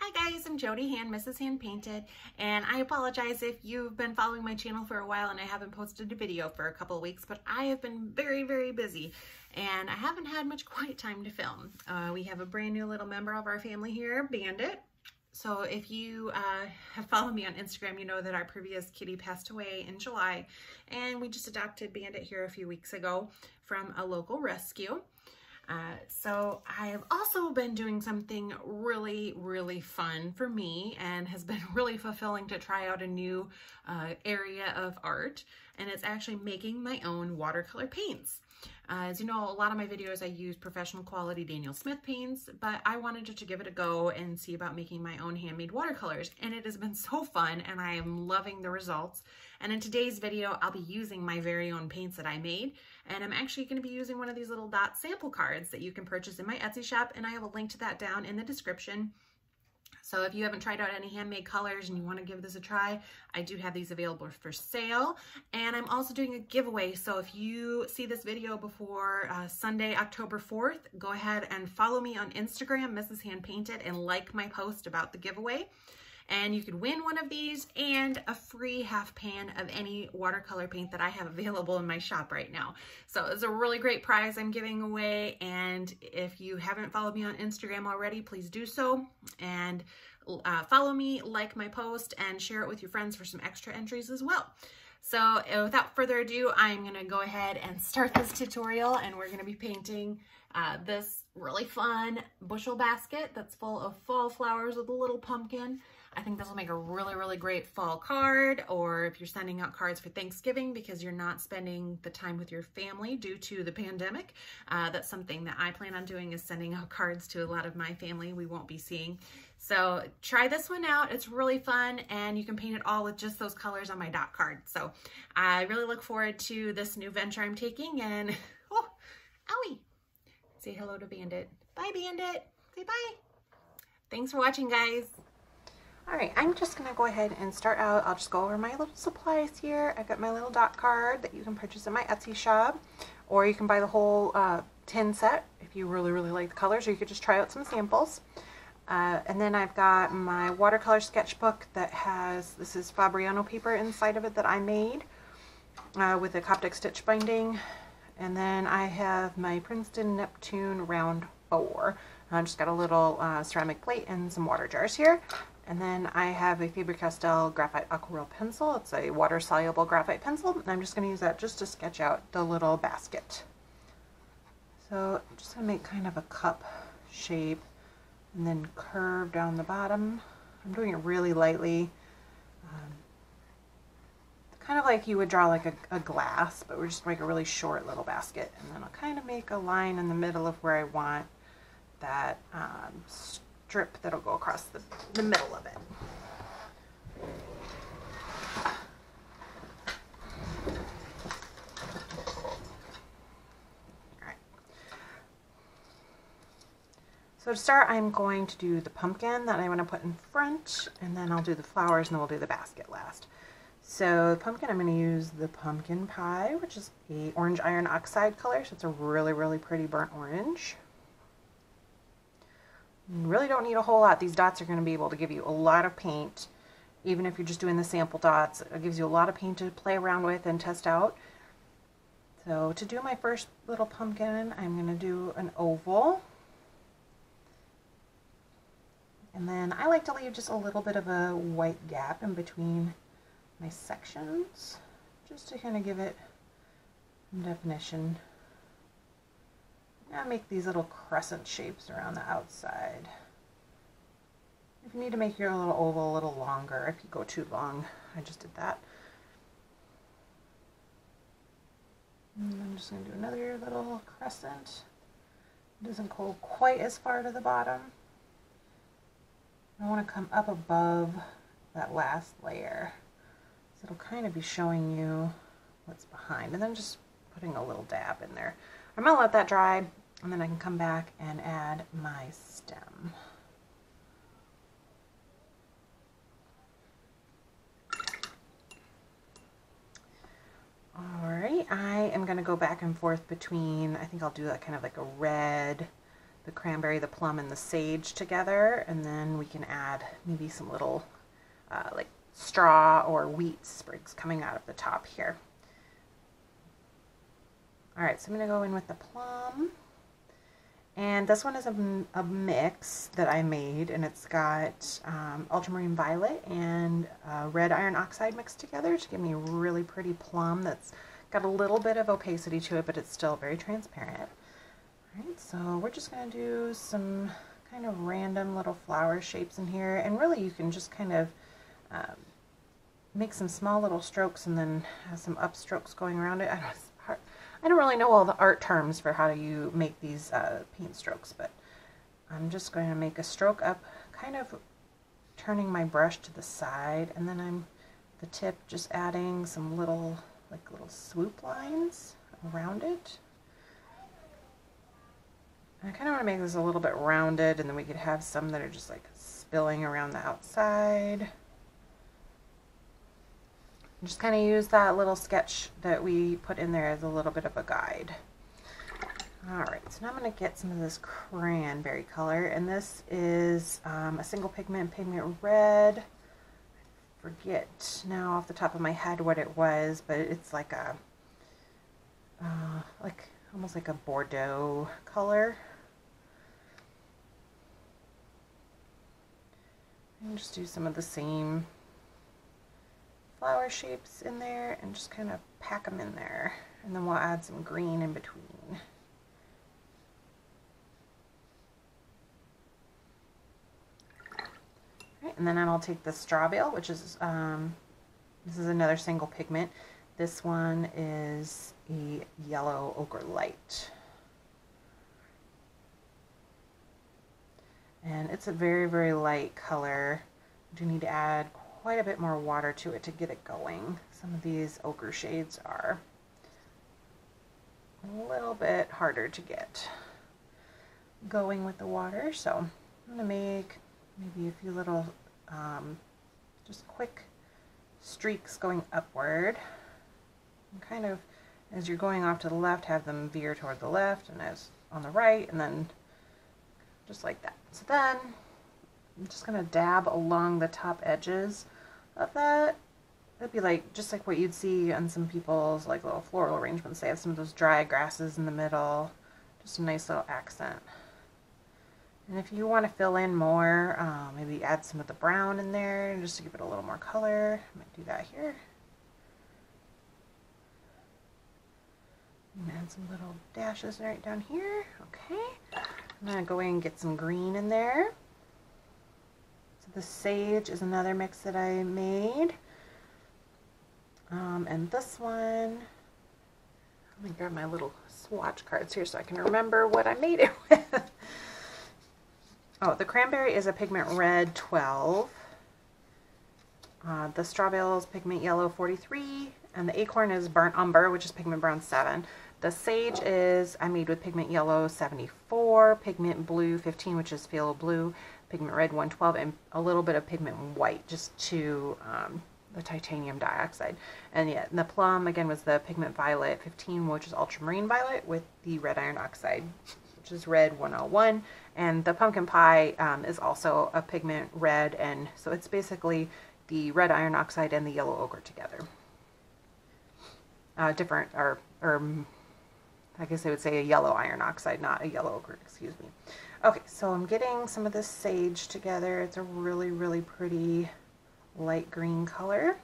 Hi guys, I'm Jodie Hand, Mrs. Hand Painted, and I apologize if you've been following my channel for a while and I haven't posted a video for a couple weeks, but I have been very, very busy and I haven't had much quiet time to film. Uh, we have a brand new little member of our family here, Bandit. So if you uh, have followed me on Instagram, you know that our previous kitty passed away in July and we just adopted Bandit here a few weeks ago from a local rescue. Uh, so I have also been doing something really, really fun for me and has been really fulfilling to try out a new uh, area of art. And it's actually making my own watercolor paints. As you know, a lot of my videos I use professional quality Daniel Smith paints, but I wanted to give it a go and see about making my own handmade watercolors. And it has been so fun and I am loving the results. And in today's video, I'll be using my very own paints that I made. And I'm actually gonna be using one of these little dot sample cards that you can purchase in my Etsy shop. And I have a link to that down in the description. So if you haven't tried out any handmade colors and you want to give this a try, I do have these available for sale. And I'm also doing a giveaway. So if you see this video before uh, Sunday, October 4th, go ahead and follow me on Instagram, Mrs. Hand Painted, and like my post about the giveaway and you could win one of these and a free half pan of any watercolor paint that I have available in my shop right now. So it's a really great prize I'm giving away and if you haven't followed me on Instagram already, please do so and uh, follow me, like my post, and share it with your friends for some extra entries as well. So uh, without further ado, I'm gonna go ahead and start this tutorial and we're gonna be painting uh, this really fun bushel basket that's full of fall flowers with a little pumpkin. I think this will make a really, really great fall card or if you're sending out cards for Thanksgiving because you're not spending the time with your family due to the pandemic. Uh, that's something that I plan on doing is sending out cards to a lot of my family we won't be seeing. So try this one out. It's really fun and you can paint it all with just those colors on my dot card. So I really look forward to this new venture I'm taking and, oh, owie. Say hello to Bandit. Bye, Bandit. Say bye. Thanks for watching, guys. All right, I'm just gonna go ahead and start out. I'll just go over my little supplies here. I've got my little dot card that you can purchase in my Etsy shop, or you can buy the whole uh, tin set if you really, really like the colors, or you could just try out some samples. Uh, and then I've got my watercolor sketchbook that has, this is Fabriano paper inside of it that I made uh, with a Coptic stitch binding. And then I have my Princeton Neptune round four. I've just got a little uh, ceramic plate and some water jars here. And then I have a Faber-Castell graphite aquarelle pencil. It's a water-soluble graphite pencil. And I'm just going to use that just to sketch out the little basket. So I'm just going to make kind of a cup shape and then curve down the bottom. I'm doing it really lightly. Um, kind of like you would draw like a, a glass, but we're just make a really short little basket. And then I'll kind of make a line in the middle of where I want that um, strip that'll go across the, the middle of it. So to start, I'm going to do the pumpkin that I want to put in front, and then I'll do the flowers, and then we'll do the basket last. So the pumpkin, I'm going to use the pumpkin pie, which is a orange iron oxide color, so it's a really, really pretty burnt orange. You really don't need a whole lot. These dots are going to be able to give you a lot of paint, even if you're just doing the sample dots. It gives you a lot of paint to play around with and test out. So to do my first little pumpkin, I'm going to do an oval. And then I like to leave just a little bit of a white gap in between my sections, just to kind of give it definition. Now make these little crescent shapes around the outside. If you need to make your little oval a little longer, if you go too long, I just did that. And I'm just going to do another little crescent. It doesn't go quite as far to the bottom. I want to come up above that last layer. So it'll kind of be showing you what's behind. And then just putting a little dab in there. I'm going to let that dry and then I can come back and add my stem. Alright, I am going to go back and forth between, I think I'll do that kind of like a red, the cranberry, the plum, and the sage together. And then we can add maybe some little uh, like straw or wheat sprigs coming out of the top here. All right, so I'm going to go in with the plum. And this one is a, a mix that I made, and it's got um, ultramarine violet and uh, red iron oxide mixed together to give me a really pretty plum that's got a little bit of opacity to it, but it's still very transparent. All right, so we're just going to do some kind of random little flower shapes in here, and really you can just kind of um, make some small little strokes and then have some upstrokes going around it. I don't, I don't really know all the art terms for how you make these uh, paint strokes, but I'm just going to make a stroke up, kind of turning my brush to the side, and then I'm the tip just adding some little, like little swoop lines around it. I kind of want to make this a little bit rounded, and then we could have some that are just like spilling around the outside just kind of use that little sketch that we put in there as a little bit of a guide. All right, so now I'm going to get some of this cranberry color, and this is um, a single pigment, pigment red. I forget now off the top of my head what it was, but it's like a, uh, like almost like a Bordeaux color. And just do some of the same flower shapes in there and just kind of pack them in there. And then we'll add some green in between. And then I'll take the straw bale, which is, um, this is another single pigment. This one is a yellow ochre light. And it's a very, very light color. I do need to add quite a bit more water to it to get it going. Some of these ochre shades are a little bit harder to get going with the water. So I'm going to make maybe a few little um, just quick streaks going upward. And kind of as you're going off to the left, have them veer toward the left and as on the right and then just like that. So then I'm just going to dab along the top edges of that. That'd be like, just like what you'd see on some people's like little floral arrangements. They have some of those dry grasses in the middle. Just a nice little accent. And if you want to fill in more, um, maybe add some of the brown in there just to give it a little more color. I might do that here. And add some little dashes right down here. Okay. I'm going to go in and get some green in there. So the sage is another mix that I made. Um, and this one, let me grab my little swatch cards here so I can remember what I made it with. oh, the cranberry is a pigment red 12. Uh, the straw bale is pigment yellow 43. And the acorn is burnt umber, which is pigment brown 7. The sage is I made with pigment yellow 74, pigment blue 15, which is phthalo blue, pigment red 112 and a little bit of pigment white just to um, the titanium dioxide. And yeah, the plum again was the pigment violet 15, which is ultramarine violet with the red iron oxide, which is red 101. And the pumpkin pie um, is also a pigment red, and so it's basically the red iron oxide and the yellow ochre together. Uh, different, or, or I guess I would say a yellow iron oxide, not a yellow ochre, excuse me. Okay, so I'm getting some of this sage together. It's a really, really pretty light green color.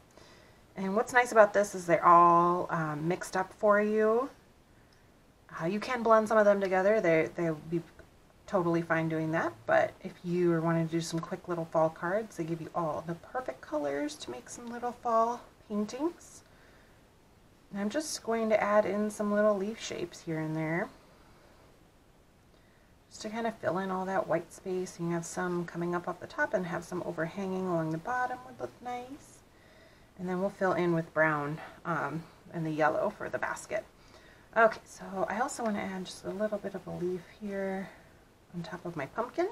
And what's nice about this is they're all um, mixed up for you. Uh, you can blend some of them together. They, they'll be totally fine doing that. But if you are wanting to do some quick little fall cards, they give you all the perfect colors to make some little fall paintings. And I'm just going to add in some little leaf shapes here and there just to kind of fill in all that white space. You have some coming up off the top and have some overhanging along the bottom would look nice. And then we'll fill in with brown um, and the yellow for the basket. Okay, so I also want to add just a little bit of a leaf here on top of my pumpkin.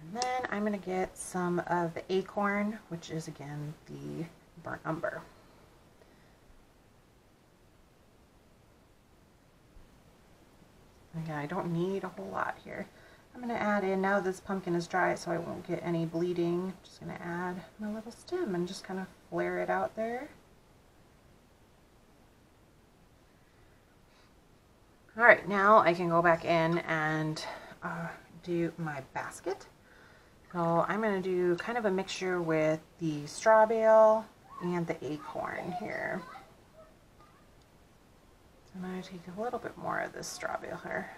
And then I'm going to get some of the acorn, which is again the burnt umber. Again, I don't need a whole lot here. I'm going to add in, now this pumpkin is dry so I won't get any bleeding, just going to add my little stem and just kind of flare it out there. Alright, now I can go back in and uh, do my basket. So I'm going to do kind of a mixture with the straw bale and the acorn here. I'm going to take a little bit more of this straw bale here.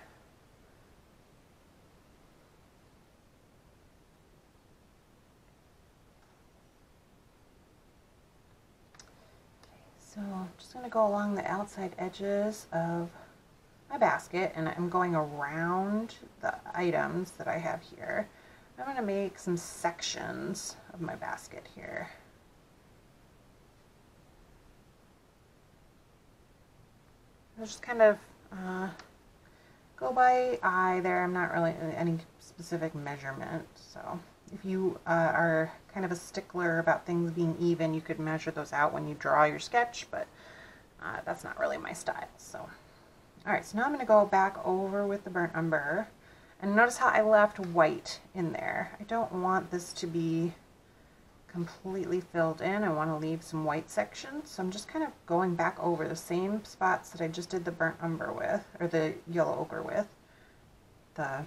So I'm just going to go along the outside edges of my basket and I'm going around the items that I have here. I'm going to make some sections of my basket here. I'll just kind of uh, go by eye there. I'm not really any specific measurement. So if you uh, are kind of a stickler about things being even, you could measure those out when you draw your sketch, but uh, that's not really my style. So, all right, so now I'm going to go back over with the burnt umber. And notice how I left white in there. I don't want this to be completely filled in. I want to leave some white sections. So I'm just kind of going back over the same spots that I just did the burnt umber with, or the yellow ochre with, the,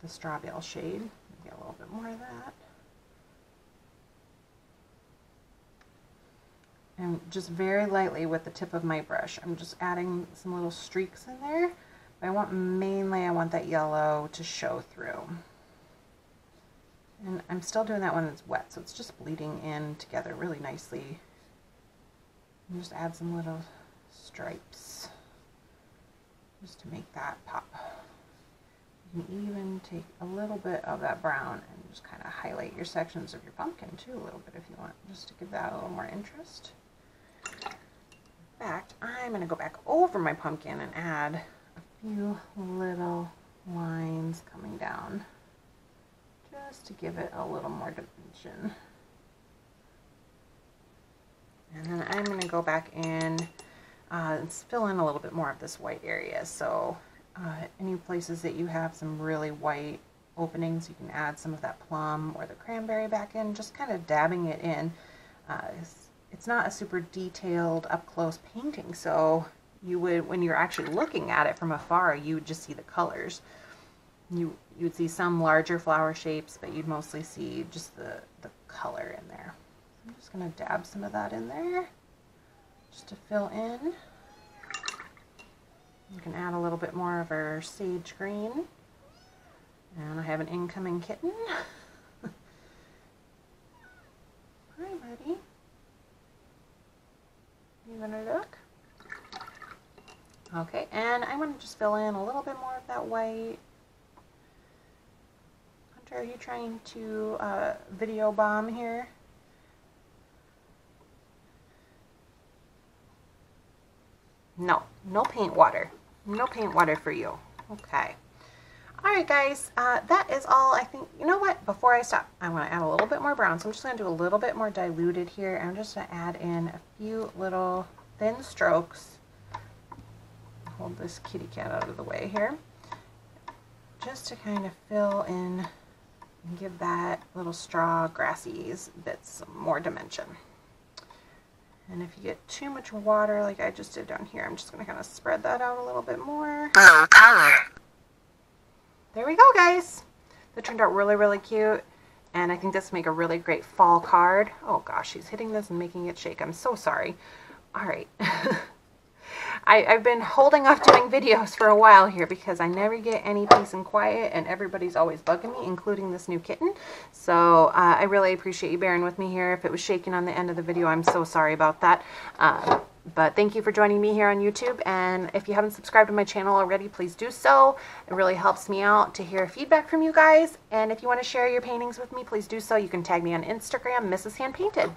the straw bale shade. Get a little bit more of that. And just very lightly with the tip of my brush, I'm just adding some little streaks in there. But I want mainly, I want that yellow to show through. And I'm still doing that when it's wet, so it's just bleeding in together really nicely. And just add some little stripes just to make that pop. You can even take a little bit of that brown and just kind of highlight your sections of your pumpkin too a little bit if you want, just to give that a little more interest. Fact, I'm going to go back over my pumpkin and add a few little lines coming down just to give it a little more dimension. And then I'm going to go back in uh, and fill in a little bit more of this white area. So uh, any places that you have some really white openings, you can add some of that plum or the cranberry back in, just kind of dabbing it in. Uh, it's, not a super detailed up close painting, so you would, when you're actually looking at it from afar, you would just see the colors. You, you would see some larger flower shapes, but you'd mostly see just the, the color in there. I'm just going to dab some of that in there just to fill in. You can add a little bit more of our sage green. And I have an incoming kitten. Hi, buddy. Look? Okay, and I'm going to just fill in a little bit more of that white. Hunter, are you trying to uh, video bomb here? No, no paint water. No paint water for you. Okay. Alright guys, uh, that is all I think. You know what? Before I stop, I want to add a little bit more brown. So I'm just going to do a little bit more diluted here. I'm just going to add in a few little thin strokes hold this kitty cat out of the way here. Just to kind of fill in and give that little straw grassies bits more dimension. And if you get too much water like I just did down here, I'm just going to kind of spread that out a little bit more. Low power. There we go, guys. That turned out really, really cute. And I think this will make a really great fall card. Oh gosh, she's hitting this and making it shake. I'm so sorry. All right. I, have been holding off doing videos for a while here because I never get any peace and quiet and everybody's always bugging me, including this new kitten. So uh, I really appreciate you bearing with me here. If it was shaking on the end of the video, I'm so sorry about that. Uh, but thank you for joining me here on YouTube. And if you haven't subscribed to my channel already, please do so. It really helps me out to hear feedback from you guys. And if you want to share your paintings with me, please do so. You can tag me on Instagram, Mrs. Hand Painted.